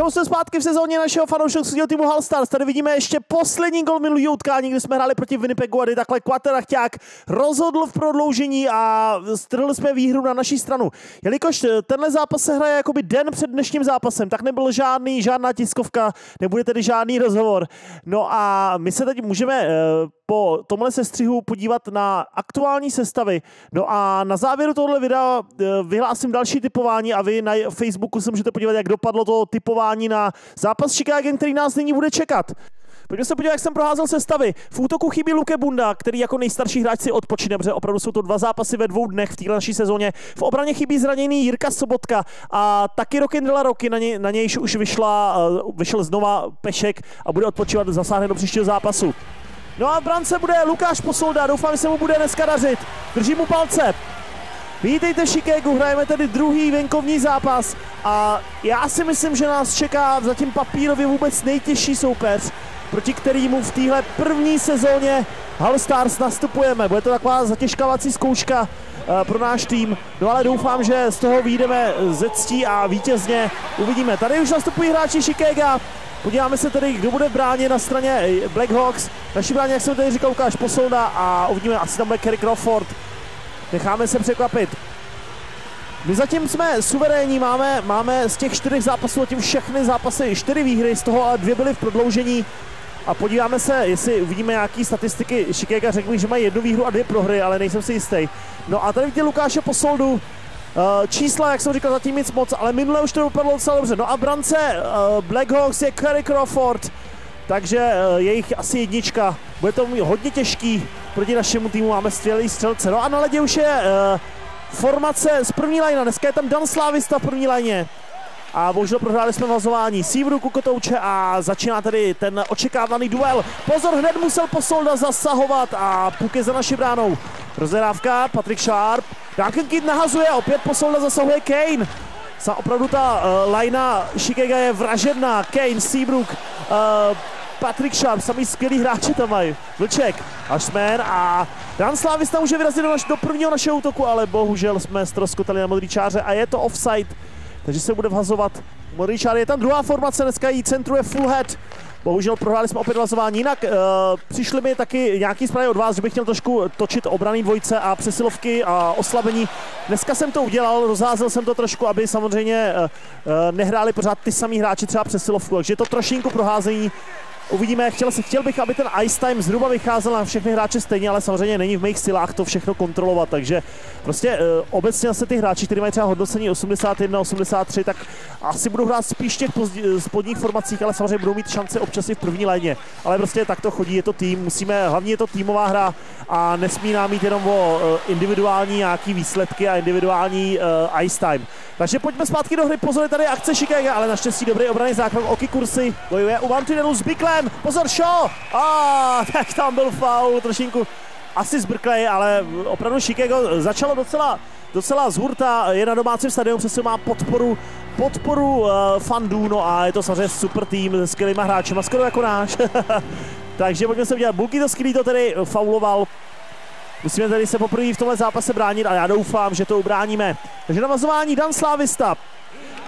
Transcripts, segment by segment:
Čau se zpátky v sezóně našeho fanouškovského týmu Halstars. Tady vidíme ještě poslední gol minulý utkání, kdy jsme hráli proti Winnipegu a kdy takhle Kvaterachťák rozhodl v prodloužení a strhli jsme výhru na naší stranu. Jelikož tenhle zápas se hraje jakoby den před dnešním zápasem, tak nebyl žádný, žádná tiskovka, nebude tedy žádný rozhovor. No a my se teď můžeme eh, po tomhle sestřihu podívat na aktuální sestavy. No a na závěru tohle videa eh, vyhlásím další typování a vy na Facebooku se můžete podívat, jak dopadlo to typování na zápas Chicago, který nás nyní bude čekat. Pojďme se podívat, jak jsem proházel sestavy. V útoku chybí Luke Bunda, který jako nejstarší hráč si odpočine, protože opravdu jsou to dva zápasy ve dvou dnech v této naší sezóně. V obraně chybí zraněný Jirka Sobotka a taky Rock'n'Rolla Roky, na, něj, na nějž už vyšla, uh, vyšel znova Pešek a bude odpočívat, zasáhne do příštího zápasu. No a v brance bude Lukáš Posolda, doufám, že se mu bude dneska dařit. Držím mu palce. Vítejte v Chicagu, hrajeme tedy druhý venkovní zápas a já si myslím, že nás čeká zatím papírově vůbec nejtěžší soupeř, proti kterému v téhle první sezóně Hall Stars nastupujeme. Bude to taková zatěžkávací zkouška uh, pro náš tým, no ale doufám, že z toho vyjdeme ze ctí a vítězně. Uvidíme. Tady už nastupují hráči Chicago, Podíváme se tedy, kdo bude bráně na straně Blackhawks. Naši bráně, jak jsem tady říkal, Lukáš Posolda a uvidíme, asi tam bude Kerry Crawford. Necháme se překvapit. My zatím jsme suverénní, máme, máme z těch čtyřech zápasů zatím všechny zápasy, čtyři výhry, z toho ale dvě byly v prodloužení. A podíváme se, jestli uvidíme nějaké statistiky. Chicago řekl že mají jednu výhru a dvě prohry, ale nejsem si jistý. No a tady vidíte Lukáše Posoldu, čísla, jak jsem říkal, zatím nic moc, ale minule už to dopadlo docela dobře. No a brance uh, Blackhawks je Kerry Crawford, takže uh, jejich asi jednička. Bude to hodně těžký proti našemu týmu, máme skvělý střelce. No a na ledě už je formace z první lajna, dneska je tam Dan Slavista v první lajně. A bohužel prohráli jsme vazování Sívru Kukotouče a začíná tedy ten očekávaný duel. Pozor, hned musel Posolda zasahovat a puk je za naši bránou. Rozerávka, Patrick Sharp, Duncan Kidd nahazuje, opět Posolda zasahuje Kane. Sa opravdu ta uh, lajna Chicago je vražedná. Kane, Seabrook, uh, Patrick Sharp, samý skvělý hráči tam mají. Vlček, Ashman a Dan Slavista může vyrazit do, naš, do prvního našeho útoku, ale bohužel jsme stroskotali na modrý čáře a je to offside, takže se bude vhazovat modrý čár. Je tam druhá formace, dneska jí centruje full head. Bohužel prohráli jsme opět vazování. Jinak uh, přišly mi taky nějaký zprávy od vás, že bych chtěl trošku točit obraný dvojce a přesilovky a oslabení. Dneska jsem to udělal, rozházel jsem to trošku, aby samozřejmě uh, nehráli pořád ty samý hráči třeba přesilovku, takže je to trošinku proházení Uvidíme, chtěl, chtěl bych, aby ten ice time zhruba vycházel na všechny hráče stejně, ale samozřejmě není v mých silách to všechno kontrolovat, takže prostě uh, obecně se ty hráči, kteří mají třeba hodnocení 81, 83, tak asi budou hrát spíš těch spodních formacích, ale samozřejmě budou mít šance občas i v první léně. Ale prostě tak to chodí, je to tým, musíme, hlavně je to týmová hra a nesmí nám mít jenom o uh, individuální nějaký výsledky a individuální uh, ice time. Takže pojďme zpátky do hry, pozor, tady akce Chicago, ale naštěstí dobrý obrany základ Oky Kursy, bojuje u Mantinelu s Biklem, pozor Shaw, a tak tam byl foul, trošinku asi zbrklej, ale opravdu Chicago začalo docela, docela z hurta, je na domácím stadionu, přesně má podporu, podporu uh, fandů, no a je to samozřejmě super tým s skvělýma hráči, skoro jako náš. Takže pojďme se udělat, Bulky to skvělý to tedy fauloval, Musíme tady se poprvé v tomhle zápase bránit a já doufám, že to ubráníme. Takže navazování Dan Slávista.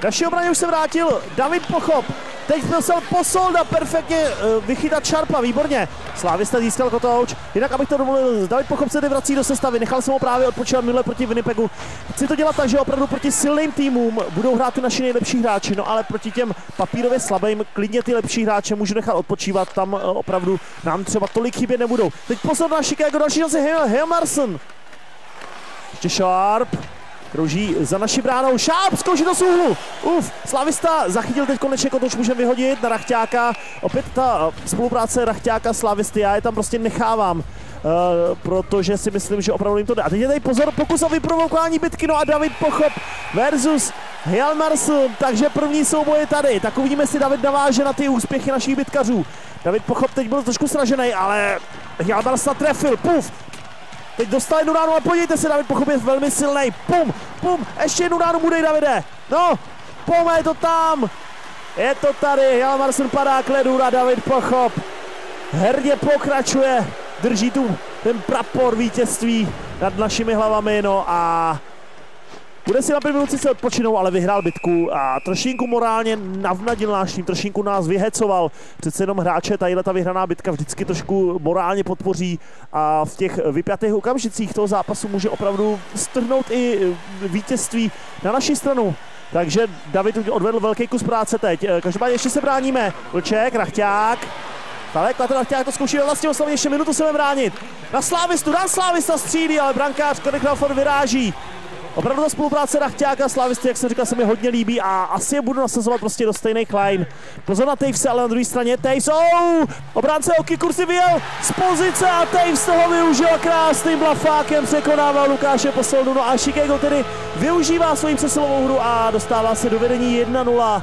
Naši obraně už se vrátil David Pochop. Teď musel Posolda perfektně uh, vychytat Šarpa, výborně. Slávista získal kotouč. Jinak, abych to dovolil, David Pochop se vrací do sestavy. Nechal jsem ho právě odpočívat minule proti Winnipegu. Chci to dělat tak, že opravdu proti silným týmům budou hrát ty naši nejlepší hráči, no ale proti těm papírově slabým klidně ty lepší hráče můžu nechat odpočívat. Tam uh, opravdu nám třeba tolik chybět nebudou. Teď pozor na Chicago, další šance Hale Marson. Ještě Sharp. Krouží za naší bránou. Šáp zkouší do úhlu. Uf, Slavista zachytil teď konečně kotoč, můžeme vyhodit na Rachťáka. Opět ta spolupráce Rachťáka Slavisty, já je tam prostě nechávám. Uh, protože si myslím, že opravdu jim to jde. A teď je tady pozor, pokus o vyprovokování bitky, no a David Pochop versus Hjalmarsson, takže první souboj je tady. Tak uvidíme, si David naváže na ty úspěchy našich bitkařů. David Pochop teď byl trošku sražený, ale Hjalmarsson trefil, puf, Teď dostal jednu ránu, ale podívejte se, David Pochop je velmi silný. Pum, pum, ještě jednu ránu bude Davide. No, pum, je to tam. Je to tady, Jalmarsen padá k ledu a David Pochop hrdě pokračuje, drží tu ten prapor vítězství nad našimi hlavami, no a Bude si na minut sice odpočinou, ale vyhrál bitku a trošinku morálně navnadil náš tým, trošinku nás vyhecoval. Přece jenom hráče tadyhle ta vyhraná bitka vždycky trošku morálně podpoří a v těch vypjatých okamžicích toho zápasu může opravdu strhnout i vítězství na naši stranu. Takže David odvedl velký kus práce teď. Každopádně ještě se bráníme. Vlček, Rachťák, ale Kvatrachťák to zkouší ve vlastní oslavě, ještě minutu se bránit. Na Slávistu, Dan Slávista střílí, ale brankář Crawford vyráží. Opravdu ta spolupráce Rachťáka a Slavisty, jak jsem říkal, se mi hodně líbí a asi je budu nasazovat prostě do stejných line. Pozor na Tavese, ale na druhé straně Taves, oh! Obránce Oky Kursi vyjel z pozice a Taves toho využil krásným blafákem, překonává Lukáše Posoldu, no a Chicago tedy využívá svoji přesilovou hru a dostává se do vedení 1-0.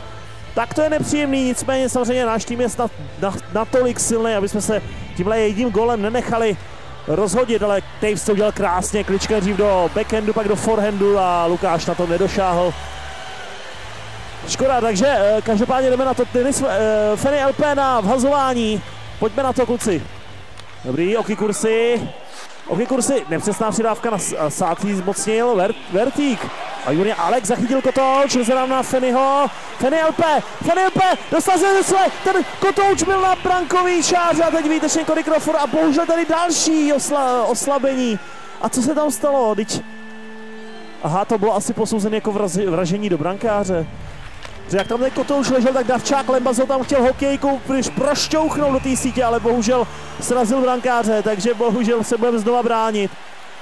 Tak to je nepříjemný, nicméně samozřejmě náš tým je snad natolik silný, aby jsme se tímhle jedním golem nenechali rozhodit, ale Taves to udělal krásně, klička dřív do backhandu, pak do forehandu a Lukáš na to nedošáhl. Škoda, takže eh, každopádně jdeme na to tenis, uh, Fanny LP na vhazování. Pojďme na to, kluci. Dobrý, oky kursy. Oky kursy, nepřesná přidávka na sátý zmocnil, Ver, Vertík. A Julia Alex zachytil Kotouč, rozhrám na Fennyho. Fenny LP, Fenny LP, dostal se své, ten Kotouč byl na brankový šáře a teď výtečně Cody Crawford a bohužel tady další osla, oslabení. A co se tam stalo? Teď... Aha, to bylo asi posouzené jako vrazi, vražení do brankáře. Že jak tam ten Kotouč ležel, tak Davčák Lembazou tam chtěl hokejku když prošťouchnout do té sítě, ale bohužel srazil brankáře, takže bohužel se budeme znova bránit.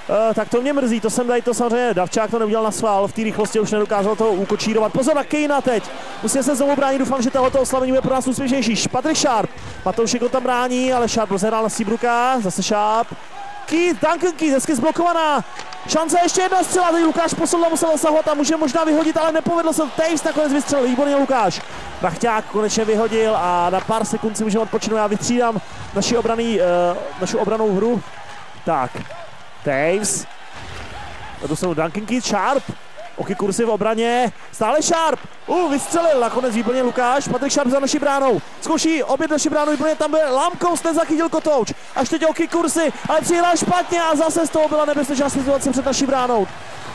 Uh, tak to mě mrzí, to jsem tady to samozřejmě, Davčák to neudělal na svál, v té rychlosti už nedokázal to ukočírovat. Pozor na Kejna teď, musí se znovu bránit, doufám, že tohoto oslavení bude pro nás úspěšnější. Patrik Sharp, Matoušek ho tam brání, ale Sharp rozehrál na Seabruka, zase Sharp. Keith, Duncan Keith, hezky zblokovaná. Šance ještě jedna střela, teď Lukáš Posolda musel zasahovat a může možná vyhodit, ale nepovedlo se. Taves nakonec vystřelil, výborně Lukáš. Rachťák konečně vyhodil a na pár sekund si můžeme odpočinout. Já vytřídám naši obraný, uh, našu obranou hru. Tak, Taves. A to jsou Duncan Sharp. Oky kursy v obraně, stále Sharp, uh, vystřelil, nakonec výborně Lukáš, Patrik Sharp za naší bránou, zkouší obět naší bránou, výborně tam byl Lamkous, ten zachytil Kotouč, až teď Oky kursy, ale přihrál špatně a zase z toho byla nebezpečná situace před naší bránou.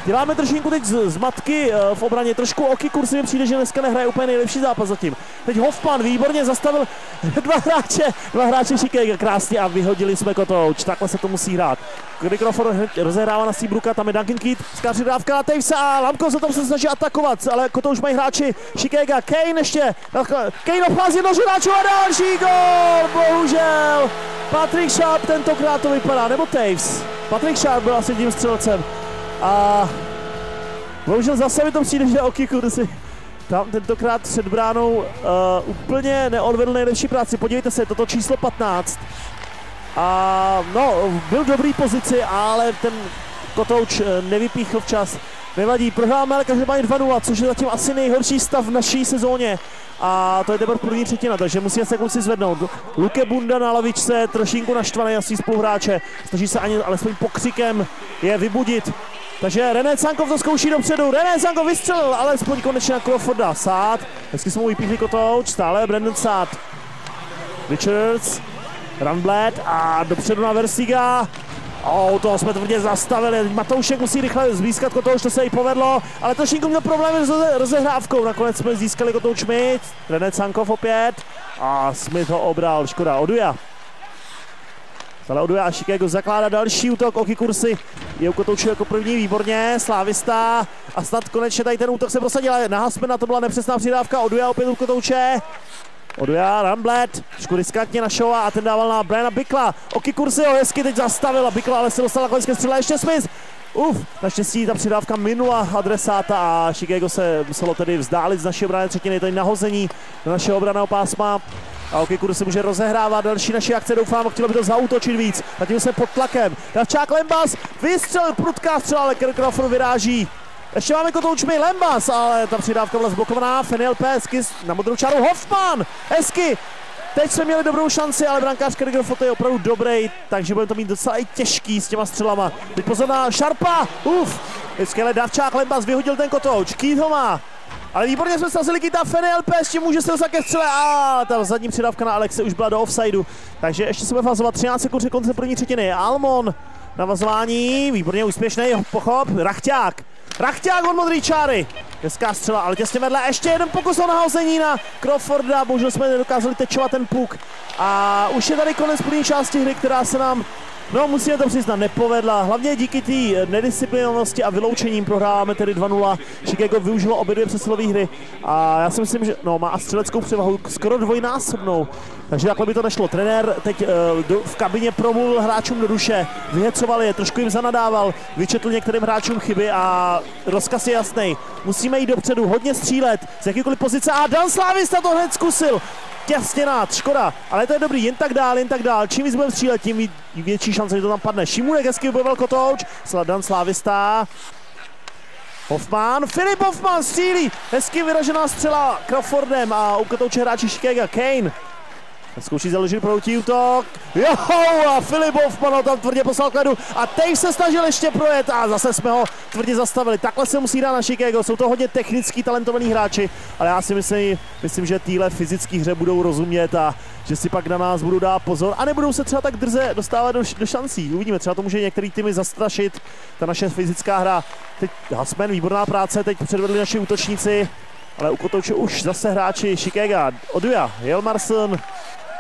Děláme trošinku teď z, z matky uh, v obraně, trošku oky kursy mi přijde, že dneska nehraje úplně nejlepší zápas zatím. Teď Hoffman výborně zastavil dva hráče, dva hráče šiké krásně a vyhodili jsme kotouč, takhle se to musí hrát. Crawford rozehrává na Seabruka, tam je Duncan Keat, skáří dávka na Tavesa a Lamko se tam se snaží atakovat, ale kotouč mají hráči Šikéga, Kane ještě, Kane obchází jednoho hráčů a další gol, bohužel. Patrick Sharp tentokrát to vypadá, nebo Taves. Patrick Sharp byl asi tím střelcem. A bohužel zase mi to přijde, že Oki si tam tentokrát před bránou uh, úplně neodvedl nejlepší práci. Podívejte se, toto číslo 15. A no, byl v dobrý pozici, ale ten Kotouč eh, nevypíchl včas. Nevadí, prohráme ale každopádně 2-0, což je zatím asi nejhorší stav v naší sezóně. A to je teprve první třetina, takže musíme se kluci zvednout. Luke Bunda na lavičce, trošinku naštvaný na svý spoluhráče. Snaží se ani alespoň pokřikem je vybudit. Takže René Cankov to zkouší dopředu. René Cankov vystřelil, alespoň konečně na Crawforda. Sát, hezky jsme mu vypíchli kotouč, stále Brandon Sát. Richards, Runblad a dopředu na Versiga. O, toho jsme tvrdě zastavili. Matoušek musí rychle získat kotouč, to se jí povedlo, ale trošinku měl problémy s rozehrávkou. Nakonec jsme získali kotouč Schmidt, René Cankov opět a Smith ho obral. Škoda, Oduja. Oduja a Chicago zakládá další útok, Oky kursy. Je u kotoučů jako první, výborně, Slávista a snad konečně tady ten útok se prosadil, na Hasmena to byla nepřesná přidávka, Oduja opět u kotouče. Oduja, Ramblet, trošku riskantně na show a ten dával na Briana Bikla. Oky kursy ho hezky teď zastavil a Bikla ale se dostal nakonec ke střele ještě Smith. Uf, naštěstí ta přidávka minula adresáta a Chicago se muselo tedy vzdálit z naší obrany třetiny, tady nahození do našeho obraného pásma. A OK, Kudu se může rozehrávat další naše akce, doufám, chtělo by to zautočit víc. Zatím se pod tlakem. Davčák Lembas, vystřel, prudká střela, ale Crawford vyráží. Ještě máme kotoučmi Lembas, ale ta přidávka byla zblokovaná. Feniel Pesky na modrou čáru Hoffman. Hezky. Teď jsme měli dobrou šanci, ale brankář Kergrofot je opravdu dobrý, takže budeme to mít docela i těžký s těma střelama. Teď pozor na Šarpa, uf, ale Davčák Lembas vyhodil ten kotouč, Keith ho má, ale výborně jsme srazili Kita FNLP, ještě může se ke střele a ta zadní přidávka na Alexe už byla do offsideu. Takže ještě se bude fazovat 13 sekund konce první třetiny. Almon navazování, výborně úspěšný, pochop, Rachťák. Rachťák od modrý čáry. Hezká střela, ale těsně vedle ještě jeden pokus o nahození na Crawforda. Bohužel jsme nedokázali tečovat ten puk. A už je tady konec první části hry, která se nám No, musíme to přiznat, nepovedla. Hlavně díky té nedisciplinovanosti a vyloučením prohráváme tedy 2-0. Chicago využilo obě dvě přesilové hry a já si myslím, že no, má střeleckou převahu skoro dvojnásobnou. Takže takhle by to nešlo. Trenér teď uh, do, v kabině promluvil hráčům do duše, vyhecoval je, trošku jim zanadával, vyčetl některým hráčům chyby a rozkaz je jasný. Musíme jít dopředu, hodně střílet z jakýkoliv pozice a Dan Slávista to hned zkusil těsně nád, škoda, ale to je dobrý, jen tak dál, jen tak dál. Čím víc budeme střílet, tím větší šance, že to tam padne. Šimunek hezky vybojoval kotouč, Sladan Slávista. Hoffman, Filip Hoffman střílí, hezky vyražená střela Crawfordem a u kotouče hráči Chicago Kane. Zkouší založit proutí útok. Jo, a Filip Hoffman ho tam tvrdě poslal kledu. A teď se snažil ještě projet a zase jsme ho tvrdě zastavili. Takhle se musí dát na Chicago. Jsou to hodně technický, talentovaní hráči, ale já si myslím, myslím že týhle fyzické hře budou rozumět a že si pak na nás budou dát pozor a nebudou se třeba tak drze dostávat do, do šancí. Uvidíme, třeba to může některý týmy zastrašit, ta naše fyzická hra. Teď Hasman, výborná práce, teď předvedli naši útočníci, ale u kotouče už zase hráči Chicago. Oduja, Jelmarson,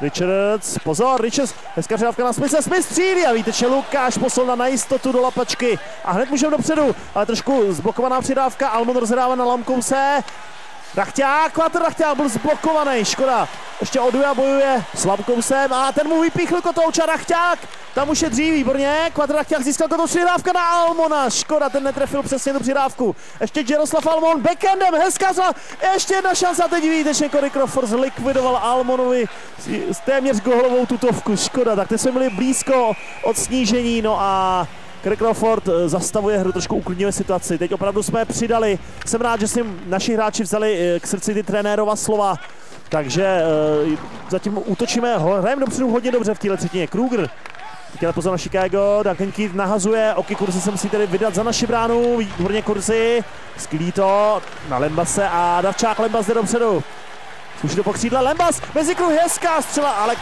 Richards, pozor, Richards, hezká předávka na Smithe, Smith střílí a víte, že Lukáš poslal na jistotu do lapačky. A hned můžeme dopředu, ale trošku zblokovaná přidávka, Almon rozehrává na Lamkouse, Rachťák, Kvatr Rachťák byl zblokovaný, škoda. Ještě Oduja bojuje s Lamkousem a ten mu vypíchl kotouča Rachťák. Tam už je dřív, výborně. Kvatr Rachťák získal kotouč přidávka na Almona. Škoda, ten netrefil přesně tu přidávku. Ještě Jaroslav Almon backendem, hezká zla. Ještě jedna šance a teď výtečně Cory Crawford zlikvidoval Almonovi s téměř golovou tutovku. Škoda, tak teď jsme byli blízko od snížení, no a Kirk Crawford eh, zastavuje hru, trošku uklidňuje situaci. Teď opravdu jsme přidali. Jsem rád, že si naši hráči vzali eh, k srdci ty trenérova slova. Takže uh, zatím útočíme, hrajeme dopředu hodně dobře v téhle třetině. Kruger Chtěl pozor na Chicago, Duncan Keith nahazuje, Oky Kurzi se musí tedy vydat za naši bránu, výborně Kurzi, skvělý to na Lembase a Davčák Lembas jde dopředu. Už do pokřídla Lembas, mezi kruh hezká střela, ale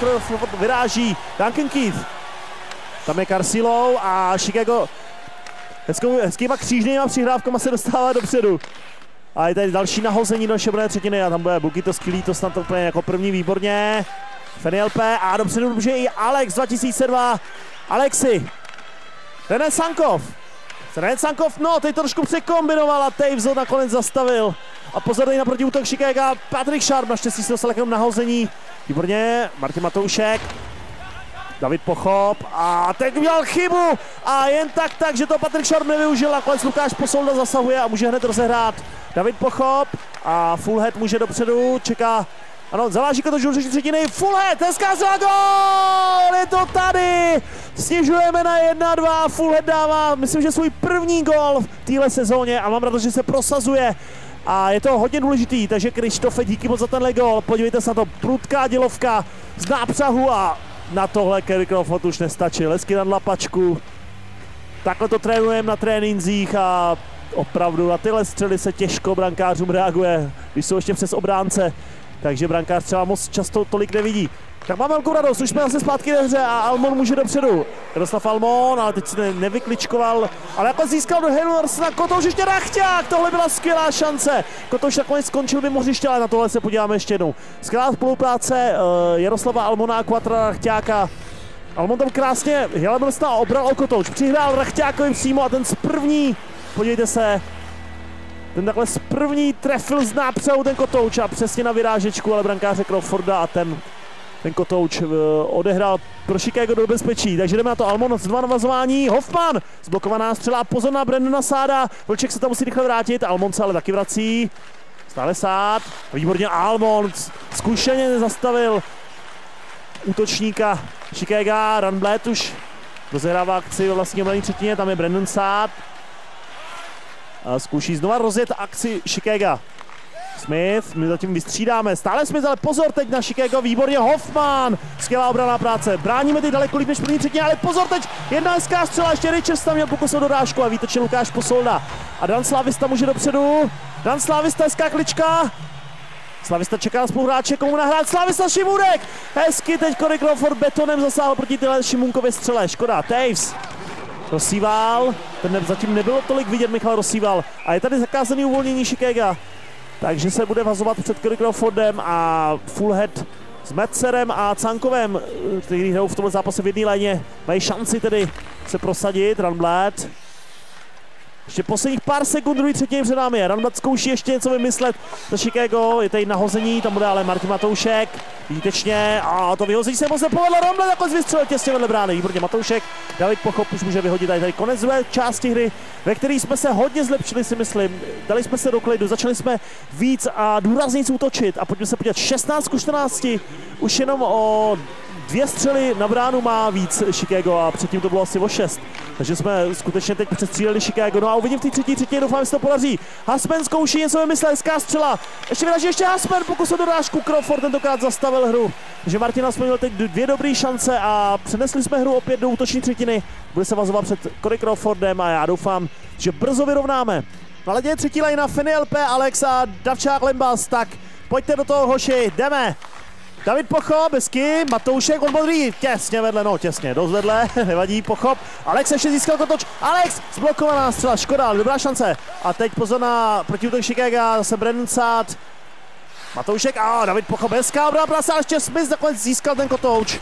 vyráží Duncan Keith. Tam je Carcillo a Chicago hezkou, hezkýma křížnýma přihrávkama se dostává dopředu. A je tady další nahození do šebrné třetiny a tam bude Buky to skvělý, to snad úplně jako první výborně. Fenielpe a dopředu může i Alex 2002. Alexi. René Sankov. René Sankov, no, teď trošku překombinoval a Taves nakonec zastavil. A pozor na protiútok Chicago. Patrick Sharp naštěstí se dostal jenom nahození. Výborně, Martin Matoušek. David Pochop a teď udělal chybu a jen tak tak, že to Patrik Šarm nevyužil. Nakonec Lukáš Posolda zasahuje a může hned rozehrát. David Pochop a Fullhead může dopředu, čeká ano, zaváží to do třetiny, Fullhead, hezká za gol, je to tady, snižujeme na 1-2, Fullhead dává, myslím, že svůj první gol v téhle sezóně a mám radost, že se prosazuje a je to hodně důležitý, takže Krištofe, díky moc za tenhle gol, podívejte se na to, prudká dělovka z nápřahu a na tohle Kerry Crawford už nestačí. Lesky na lapačku. Takhle to trénujeme na trénincích a opravdu na tyhle střely se těžko brankářům reaguje, když jsou ještě přes obránce. Takže brankář třeba moc často tolik nevidí. Tak mám velkou radost, už jsme zase zpátky ve hře a Almon může dopředu. Jaroslav Almon, ale teď si ne, nevykličkoval, ale jako získal do na Kotouš ještě Rachťák, tohle byla skvělá šance. Kotouš nakonec skončil mimo hřiště, ale na tohle se podíváme ještě jednou. Skvělá spolupráce uh, Jaroslava Almona a Quatra Rachťáka. Almon tam krásně Helebrsta obral o Kotouč, přihrál Rachťákovi přímo a ten z první, podívejte se, ten takhle z první trefil z nápřehu ten Kotouč a přesně na vyrážečku, ale brankáře Crawforda a ten ten kotouč uh, odehrál pro Chicago do bezpečí, takže jdeme na to. Almon z dva navazování, Hoffman, zblokovaná střela, pozor na Brandona Sáda, Vlček se tam musí rychle vrátit, Almon se ale taky vrací, stále Sád, výborně Almon, zkušeně zastavil útočníka Chicago, Runblad už rozehrává akci ve vlastní obraní třetině, tam je Brandon Sád, zkouší znova rozjet akci Chicago. Smith, my zatím vystřídáme, stále Smith, ale pozor teď na Chicago, výborně Hoffman, skvělá obraná práce, bráníme teď daleko líp než první třetí, ale pozor teď, jedna hezká střela, ještě Richards tam měl pokus o dorážku a výtočil Lukáš Posolda. A Dan Slavista může dopředu, Dan Slavista, hezká klička, Slavista čeká spoluhráče, komu nahrát Slavista Šimunek. Hezky teď Cory Crawford betonem zasáhl proti tyhle Šimunkově střele. Škoda, Taves. Rosíval, ten zatím nebylo tolik vidět, Michal Rosíval. A je tady zakázaný uvolnění Shikega. Takže se bude vazovat před Cody Crawfordem a full head s Metcerem a Cankovem, kteří hrajou v tomhle zápase v jedné léně. Mají šanci tedy se prosadit. Runblad ještě posledních pár sekund druhý třetiny před námi. Ranbat zkouší ještě něco vymyslet za Chicago. Je tady nahození, tam bude ale Martin Matoušek. Výtečně a to vyhození se moc nepovedlo. Ranbat nakonec vystřelil těsně vedle brány. Výborně Matoušek. David Pochop už může vyhodit tady, tady konec druhé části hry, ve které jsme se hodně zlepšili, si myslím. Dali jsme se do klidu, začali jsme víc a důrazně útočit. A pojďme se podívat 16 ku 14. Už jenom o Dvě střely na bránu má víc Chicago a předtím to bylo asi o šest. Takže jsme skutečně teď přestříleli Chicago. No a uvidím v té třetí třetí, doufám, že se to podaří. Hasman zkouší něco vymyslet, hezká střela. Ještě vyraží ještě Hasman, pokus o dorážku. Crawford tentokrát zastavil hru. Takže Martin Hasman měl teď dvě dobré šance a přenesli jsme hru opět do útoční třetiny. Bude se vazovat před Corey Crawfordem a já doufám, že brzo vyrovnáme. Na ledě třetí lajna Fini LP, Alex a Davčák Lembas, tak pojďte do toho hoši, jdeme. David Pochop, hezky, Matoušek od modrý, těsně vedle, no těsně, dost vedle, nevadí, Pochop. Alex ještě získal to toč, Alex, zblokovaná střela, škoda, dobrá šance. A teď pozor na protiútok Chicago, zase Brennan Sad. Matoušek, a David Pochop, hezká obrana prasa, ještě Smith nakonec získal ten kotouč.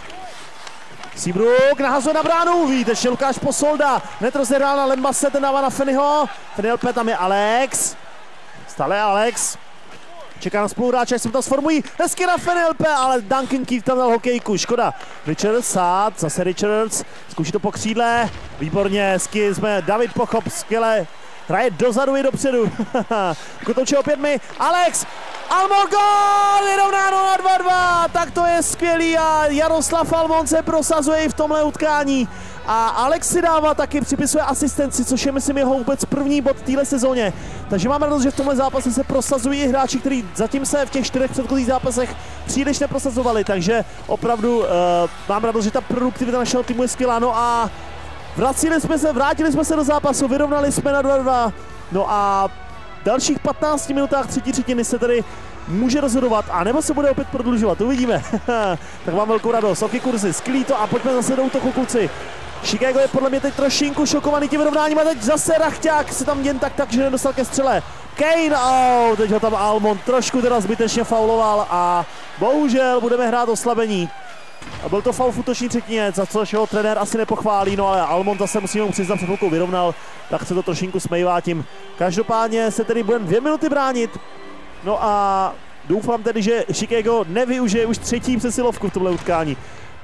Seabrook nahazuje na bránu, výtečně Lukáš Posolda, hned rozhrál na Lembase, ten dává na Feniho. Fenilpe, tam je Alex, stále Alex, Čeká na spoluhráče, se tam sformují. Hezky na Fenilpe, ale Duncan Keith tam dal hokejku, škoda. Richards, Sád, zase Richards, zkouší to po křídle. Výborně, hezky jsme, David Pochop, skvěle. Hraje dozadu i dopředu. Kotouče opět mi, Alex, Almogol, vyrovnáno na 2-2, tak to je skvělý a Jaroslav Almon se prosazuje i v tomhle utkání. A Alex si dává taky, připisuje asistenci, což je myslím jeho vůbec první bod v téhle sezóně. Takže mám radost, že v tomhle zápase se prosazují hráči, kteří zatím se v těch čtyřech předchozích zápasech příliš neprosazovali. Takže opravdu uh, mám radost, že ta produktivita našeho týmu je skvělá. No a vracili jsme se, vrátili jsme se do zápasu, vyrovnali jsme na 2-2. No a v dalších 15 minutách třetí třetiny se tedy může rozhodovat, anebo se bude opět prodlužovat, uvidíme. tak mám velkou radost. Oky kurzy, skvělý to a pojďme zase do útoku kluci. Chicago je podle mě teď trošinku šokovaný tím vyrovnáním a teď zase Rachťák se tam jen tak tak, že nedostal ke střele. Kane, oh, teď ho tam Almond trošku teda zbytečně fauloval a bohužel budeme hrát oslabení. A byl to faul v útoční třetině, za což ho trenér asi nepochválí, no ale Almond zase musíme mu přiznat, před vyrovnal, tak se to trošinku smejvá tím. Každopádně se tedy budeme dvě minuty bránit, no a doufám tedy, že Chicago nevyužije už třetí přesilovku v tomhle utkání.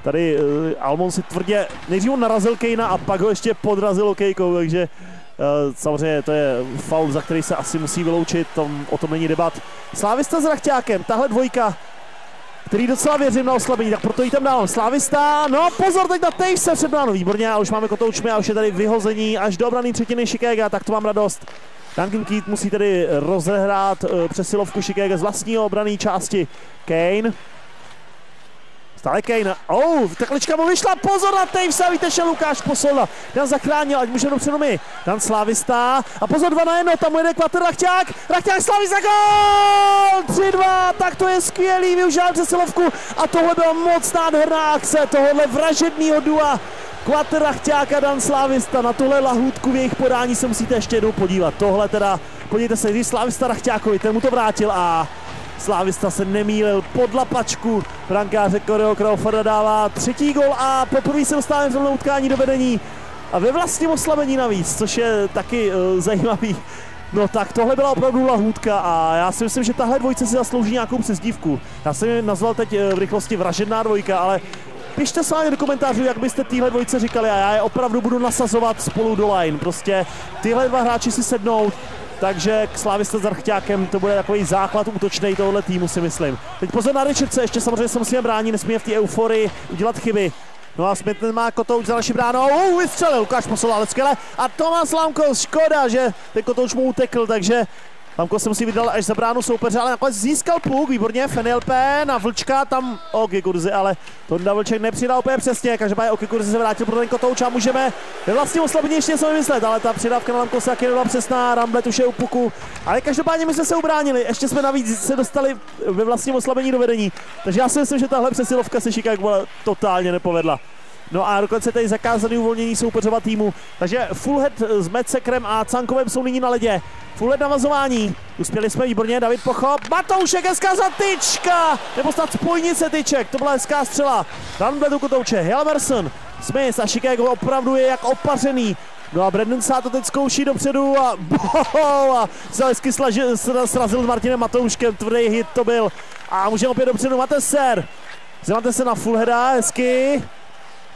Tady uh, Almon si tvrdě, nejdřív on narazil Kejna a pak ho ještě podrazil okejkou, takže uh, samozřejmě to je faul, za který se asi musí vyloučit, tom, o tom není debat. Slávista s Rachťákem, tahle dvojka, který docela věřím na oslabení, tak proto ji tam dávám. Slávista, no pozor teď na Tejse před bránu, výborně, a už máme kotoučmy a už je tady vyhození až do obrany třetiny Chicago, tak to mám radost. Duncan Keat musí tedy rozehrát uh, přesilovku Chicago z vlastní obrané části. Kane, Stále Kane. Oh, taklička mu vyšla, pozor na Tavesa, výtečně Lukáš Posola. Dan zachránil, ať můžeme dopředu my. Dan Slavista a pozor dva na jedno, tam jede kvatr Rachťák. Rachťák Slavista, gol! 3-2, tak to je skvělý, využil přesilovku a tohle byla moc nádherná akce tohohle vražedného dua. Kvatr Rachťák a Dan Slavista, na tohle lahůdku v jejich podání se musíte ještě jednou podívat. Tohle teda, podívejte se, když Slavista Rachťákovi, ten mu to vrátil a Slávista se nemýlil pod lapačku. Brankáře Koreo Crawforda dává třetí gol a poprvé se dostáváme v utkání do vedení. A ve vlastním oslabení navíc, což je taky uh, zajímavý. No tak tohle byla opravdu lahůdka a já si myslím, že tahle dvojce si zaslouží nějakou přezdívku. Já jsem ji nazval teď uh, v rychlosti vražedná dvojka, ale Pište s vámi do komentářů, jak byste týhle dvojce říkali a já je opravdu budu nasazovat spolu do line. Prostě tyhle dva hráči si sednou, takže k Slávista s Archťákem to bude takový základ útočný tohle týmu, si myslím. Teď pozor na Richardse, ještě samozřejmě se musíme bránit, nesmíme v té euforii udělat chyby. No a Smith má kotouč za naši bránou, uh, vystřelil, Lukáš poslal ale skvěle. A Tomas Lamko, škoda, že ten kotouč mu utekl, takže Lamko se musí vydat až za bránu soupeře, ale nakonec získal puk, výborně, Fenilpe na Vlčka, tam Oky Kurzy, ale Tonda Vlček nepřidal úplně přesně, každopádně Oky Kurzy se vrátil pro ten kotouč a můžeme ve vlastním oslabení ještě něco vymyslet, ale ta přidávka na Lamko se taky nebyla přesná, Ramblet už je u puku, ale každopádně my jsme se ubránili, ještě jsme navíc se dostali ve vlastním oslabení do vedení, takže já si myslím, že tahle přesilovka se Chicago totálně nepovedla. No a dokonce tady zakázaný uvolnění soupeřova týmu. Takže Fullhead s Metsekrem a Cankovem jsou nyní na ledě. Fullhead navazování. Uspěli jsme výborně, David Pochop. Matoušek, hezká zatyčka! Nebo snad spojnice tyček, to byla hezká střela. Dan do kotouče, Helmerson, Smith a Chicago opravdu je jak opařený. No a Brandon Sá to teď zkouší dopředu a, boho, a hezky srazil s Martinem Matouškem, tvrdý hit to byl. A můžeme opět dopředu, Mateser. Zemáte se na fullheada, hezky.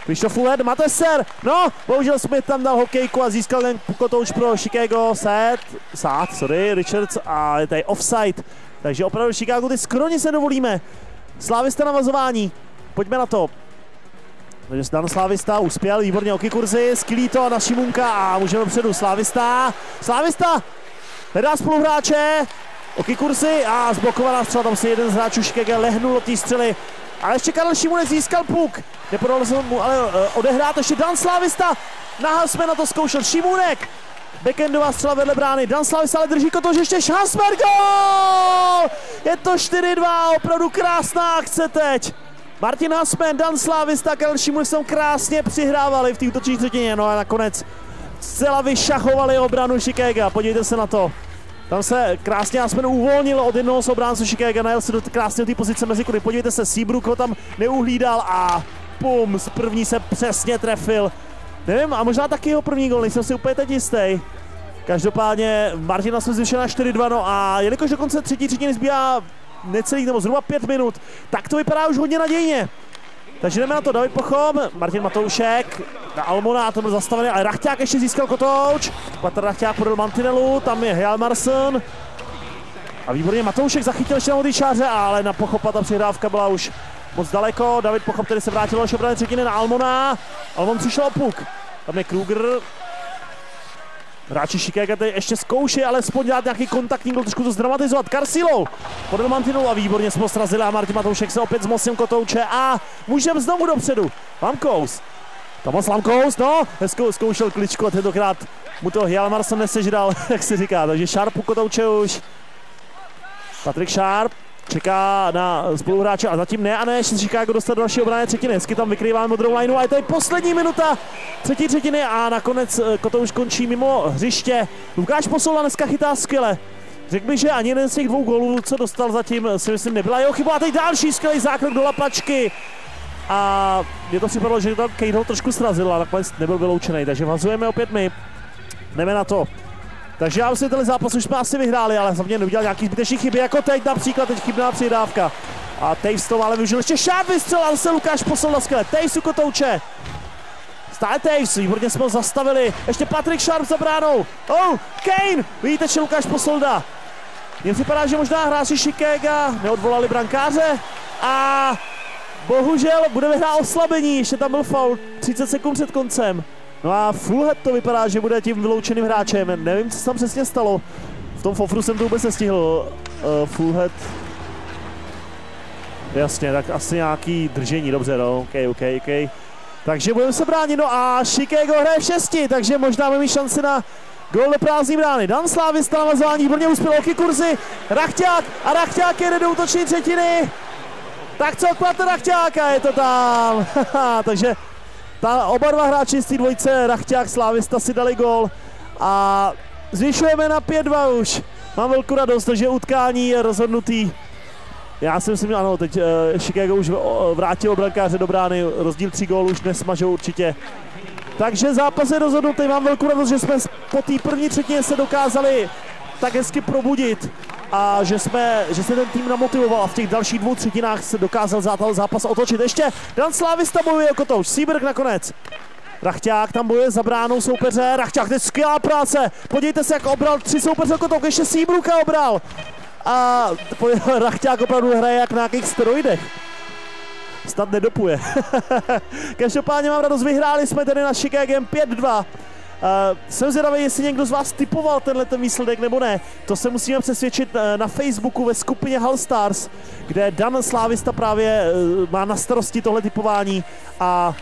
Krištof Fullhead, Mateser, no, bohužel Smith tam dal hokejku a získal ten kotouč pro Chicago, set, sát, sorry, Richards a je tady offside. Takže opravdu Chicago ty skroni se dovolíme. Slávista navazování, pojďme na to. Takže Dan Slávista uspěl, výborně oky kurzy, skvělý to na Šimunka a můžeme předu Slávista. Slávista hledá spoluhráče, oky kurzy a zblokovaná střela, tam se jeden z hráčů Chicago lehnul od té střely. Ale ještě Karel Šimunek získal puk. Nepodal se mu ale uh, odehrát ještě Dan jsme na to zkoušel Šimunek. Backendová střela vedle brány. Dan Slávista ale drží kotož ještě Šasmer. Gol! Je to 4-2, opravdu krásná akce teď. Martin Hasman, Dan Slávista, Karel Šimunek jsou krásně přihrávali v té útoční třetině. No a nakonec zcela vyšachovali obranu Chicago. Podívejte se na to. Tam se krásně Aspen uvolnil od jednoho z obránců Chicago, najel se do krásně té pozice mezi kudy. Podívejte se, Seabrook ho tam neuhlídal a pum, z první se přesně trefil. Nevím, a možná taky jeho první gol, nejsem si úplně teď jistý. Každopádně Martina jsme zvyšel na 4-2, no a jelikož do konce třetí třetiny zbývá necelých nebo zhruba pět minut, tak to vypadá už hodně nadějně. Takže jdeme na to, David Pochom, Martin Matoušek, na Almona a to byl zastavený, ale Rachťák ještě získal kotouč. Patr Rachťák podal mantinelu, tam je Hjalmarsson. A výborně Matoušek zachytil ještě na modrý šáře, ale na Pochopa ta přihrávka byla už moc daleko. David Pochop tedy se vrátil do obrany třetiny na Almona. Almon přišel o puk. Tam je Kruger, Hráči Chicago tady ještě zkouší, ale aspoň dát nějaký kontaktní gol, trošku to zdramatizovat. Carcillo podle Mantinolu a výborně jsme srazili a Martin Matoušek se opět zmocnil kotouče a můžeme znovu dopředu. Lamkous. Tomas Lamkous, no, hezkou zkoušel kličku a tentokrát mu to Hjalmarsson nesežral, jak se říká, takže Sharpu kotouče už. Patrik Sharp, čeká na spoluhráče a zatím ne a ne, Chicago dostat do naší obrany třetiny. Hezky tam vykrývá modrou lineu a je tady poslední minuta třetí třetiny a nakonec eh, Kotouš končí mimo hřiště. Lukáš Posola dneska chytá skvěle. Řekl bych, že ani jeden z těch dvou gólů, co dostal zatím, si myslím nebyla jeho chyba. A teď další skvělý zákrok do lapačky. A mě to připadalo, že tam Kane ho trošku srazil a nakonec nebyl vyloučený, takže vazujeme opět my. Jdeme na to. Takže já myslím, že ten zápas už jsme asi vyhráli, ale hlavně neudělal nějaký zbytečný chyby, jako teď například, teď chybná přidávka. A Taves to ale využil ještě šát vystřel, ale se Lukáš poslal na skvěle. Taves u kotouče. Stále Taves, výborně jsme ho zastavili. Ještě Patrick Sharp za bránou. Oh, Kane, vidíte, že Lukáš Posolda. Mně připadá, že možná hráči Chicago neodvolali brankáře a bohužel budeme hrát oslabení, ještě tam byl foul 30 sekund před koncem. No a Fullhead to vypadá, že bude tím vyloučeným hráčem. Nevím, co se tam přesně stalo. V tom Fofru jsem to vůbec nestihl. Uh, Fullhead. Jasně, tak asi nějaký držení, dobře, no, ok, ok, ok. Takže budeme se bránit, no a Chicago hraje v šesti, takže možná máme mít šanci na gol do prázdní brány. Dan Slávista na vazování, výborně uspěl oky kurzy, Rachťák a Rachťák jede do útoční třetiny. Tak co, kvata Rachťáka, je to tam. takže ta, oba dva hráči z té dvojce, Rachťák, Slávista si dali gol a zvyšujeme na 5-2 už. Mám velkou radost, že utkání je rozhodnutý. Já si myslím, ano, teď uh, Chicago už vrátil brankáře do brány, rozdíl 3 gólů už nesmažou určitě. Takže zápas je rozhodnutý, mám velkou radost, že jsme po té první třetině se dokázali tak hezky probudit a že, jsme, že se ten tým namotivoval a v těch dalších dvou třetinách se dokázal zápas otočit. Ještě Dan Slávista bojuje o kotouč, Sýberg nakonec. Rachťák tam bojuje za bránou soupeře, Rachťák, to je skvělá práce, podívejte se, jak obral tři soupeře kotouk, ještě Sýbruka obral. A Rachťák opravdu hraje jak na nějakých steroidech. Snad nedopuje. Každopádně mám radost, vyhráli jsme tedy na Chicago 5-2. Uh, jsem zvědavý, jestli někdo z vás typoval tenhle ten výsledek nebo ne. To se musíme přesvědčit uh, na Facebooku ve skupině Hall Stars, kde Dan Slávista právě uh, má na starosti tohle typování a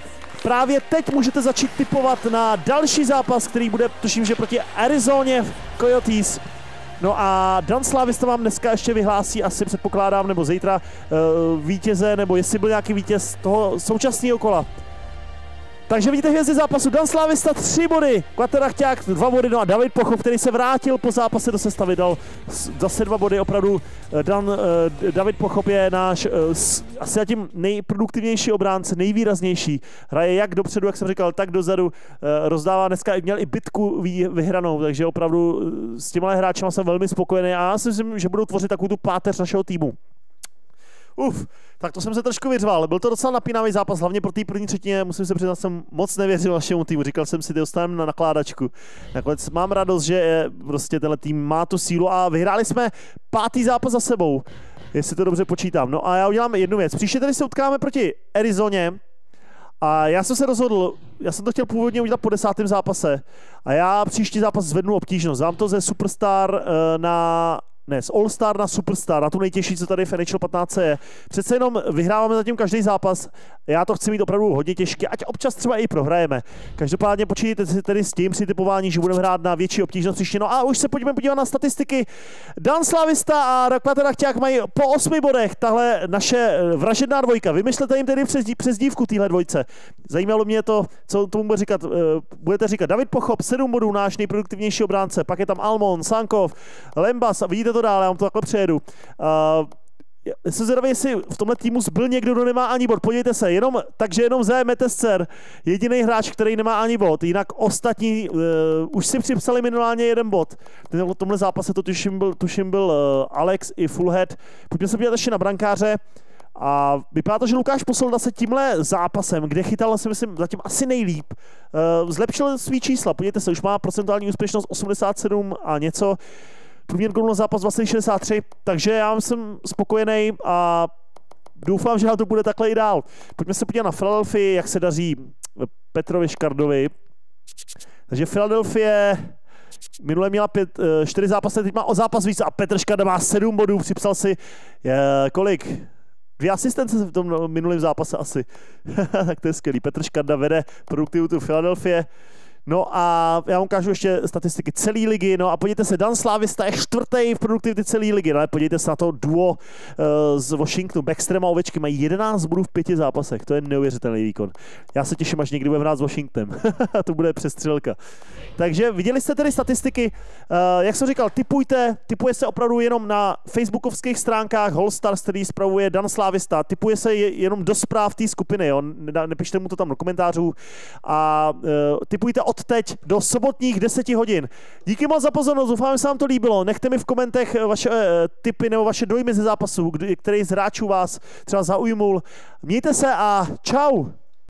právě teď můžete začít typovat na další zápas, který bude, tuším, že proti Arizoně v Coyotes. No a Dan Slávista vám dneska ještě vyhlásí, asi předpokládám, nebo zítra, vítěze, nebo jestli byl nějaký vítěz toho současného kola. Takže vidíte hvězdy zápasu. Dan Slavista 3 body, Kvaterachťák 2 body, no a David Pochop, který se vrátil po zápase do sestavy, dal zase 2 body. Opravdu eh, Dan, uh, David Pochop je náš uh, asi zatím nejproduktivnější obránce, nejvýraznější. Hraje jak dopředu, jak jsem říkal, tak dozadu. Rozdává dneska, měl i bitku vyhranou, takže opravdu s těma hráči jsem velmi spokojený a já si myslím, že budou tvořit takovou tu páteř našeho týmu. Uf, tak to jsem se trošku vyřval. Byl to docela napínavý zápas, hlavně pro té první třetině. Musím se přiznat, jsem moc nevěřil našemu týmu. Říkal jsem si, dostaneme na nakládačku. Nakonec mám radost, že prostě tenhle tým má tu sílu a vyhráli jsme pátý zápas za sebou. Jestli to dobře počítám. No a já udělám jednu věc. Příště tady se utkáme proti Arizoně, a já jsem se rozhodl, já jsem to chtěl původně udělat po desátém zápase a já příští zápas zvednu obtížnost. Dám to ze Superstar uh, na ne, z All-Star na Superstar, na tu nejtěžší, co tady v NHL 15 je. Přece jenom vyhráváme zatím každý zápas. Já to chci mít opravdu hodně těžké, ať občas třeba i prohrajeme. Každopádně počítejte si tedy s tím při typování, že budeme hrát na větší obtížnost příště. No a už se pojďme podívat na statistiky. Dan Slavista a Rakvata Rachťák mají po osmi bodech tahle naše eh, vražedná dvojka. Vymyslete jim tedy přes, přes dívku téhle dvojce. Zajímalo mě to, co tomu bude říkat. Eh, budete říkat David Pochop, 7 bodů, náš nejproduktivnější obránce. Pak je tam Almon, Sankov, Lembas vidíte to dál, já vám to takhle přejedu. Uh, jsem zvědavý, jestli v tomhle týmu zbyl někdo, kdo nemá ani bod. Podívejte se, jenom, takže jenom Z Metescer, jediný hráč, který nemá ani bod. Jinak ostatní uh, už si připsali minimálně jeden bod. V tomhle zápase to tuším byl, tuším byl uh, Alex i Fullhead. Pojďme se podívat ještě na brankáře. A vypadá to, že Lukáš Posolda se tímhle zápasem, kde chytal si myslím zatím asi nejlíp, zlepšil svý čísla. Podívejte se, už má procentuální úspěšnost 87 a něco průměr gólů na zápas vlastně 63, takže já jsem spokojený a doufám, že to bude takhle i dál. Pojďme se podívat na Philadelphia, jak se daří Petrovi Škardovi. Takže Philadelphia minule měla pět, eh, čtyři zápasy, teď má o zápas víc a Petr Škarda má sedm bodů, připsal si je, kolik? Dvě asistence v tom minulém zápase asi. tak to je skvělý. Petr Škarda vede produktivitu Philadelphia. No a já vám ukážu ještě statistiky celé ligy. No a podívejte se, Dan Slavista je čtvrtý v produktivitě celé ligy. No ale podívejte se na to duo uh, z Washingtonu. Backstream a Ovečky mají 11 bodů v pěti zápasech. To je neuvěřitelný výkon. Já se těším, až někdy budeme hrát s Washingtonem. to bude přestřelka. Takže viděli jste tedy statistiky. Uh, jak jsem říkal, typujte. Typuje se opravdu jenom na facebookovských stránkách Holstars, který spravuje Dan Slavista. Typuje se jenom do zpráv té skupiny. Jo? Nepište mu to tam do komentářů. A uh, typujte od od teď do sobotních 10 hodin. Díky moc za pozornost, doufám, že se vám to líbilo. Nechte mi v komentech vaše uh, tipy nebo vaše dojmy ze zápasu, který z hráčů vás třeba zaujmul. Mějte se a čau!